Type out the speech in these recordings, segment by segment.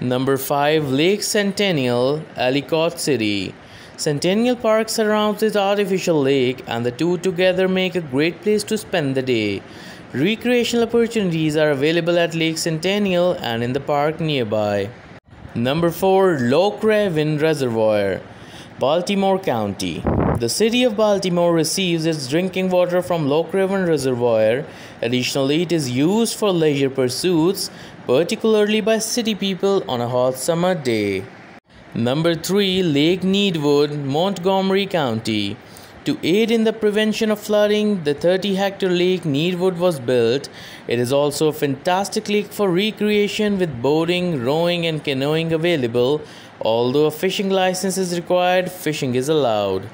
Number 5 Lake Centennial, Ellicott City. Centennial Park surrounds this artificial lake, and the two together make a great place to spend the day. Recreational opportunities are available at Lake Centennial and in the park nearby. Number 4 Loch Raven Reservoir, Baltimore County. The city of Baltimore receives its drinking water from Loch Raven Reservoir. Additionally, it is used for leisure pursuits, particularly by city people on a hot summer day. Number 3 Lake Needwood, Montgomery County. To aid in the prevention of flooding, the 30 hectare lake Needwood was built. It is also a fantastic lake for recreation with boating, rowing, and canoeing available. Although a fishing license is required, fishing is allowed.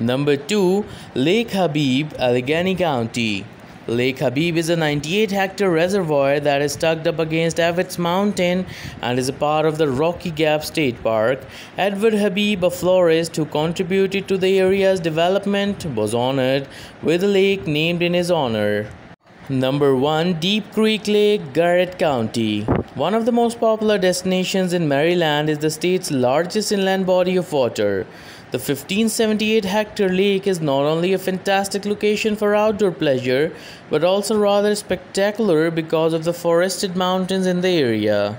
Number 2 Lake Habeeb, Allegany County. Lake Habeeb is a 98 hectare reservoir that is tucked up against Evitts Mountain and is a part of the Rocky Gap State Park. Edward Habeeb, a florist who contributed to the area's development, was honored with a lake named in his honor. Number 1 Deep Creek Lake, Garrett County. One of the most popular destinations in Maryland is the state's largest inland body of water. The 1578 hectare lake is not only a fantastic location for outdoor pleasure but also rather spectacular because of the forested mountains in the area.